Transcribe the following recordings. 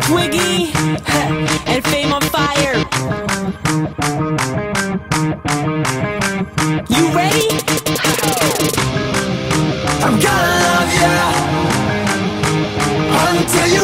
Twiggy and Fame on Fire. You ready? I'm gonna love you until you.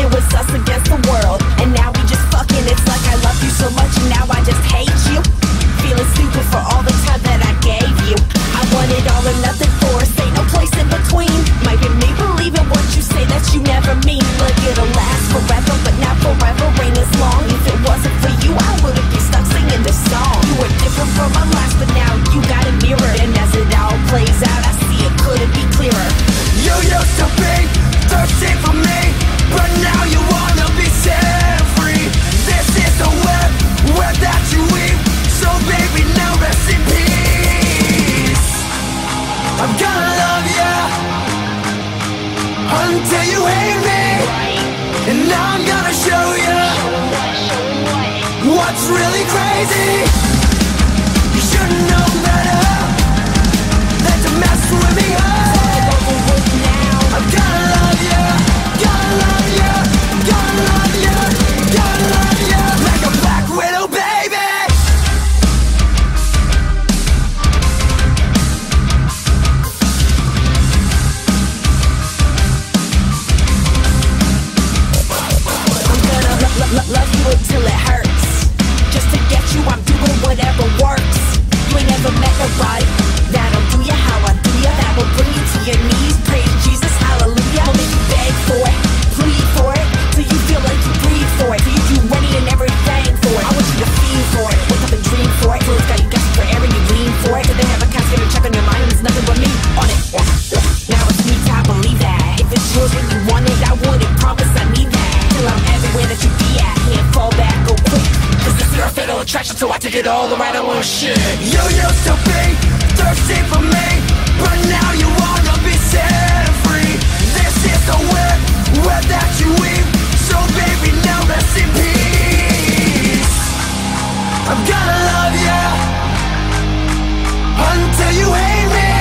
It was us again. what's really crazy. attraction, so I take it all the around I want shit. You used to be thirsty for me, but now you wanna be set free. This is the web, web that you weave. So baby, now rest in peace. I'm gonna love ya until you hate me,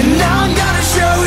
and now I'm gonna show.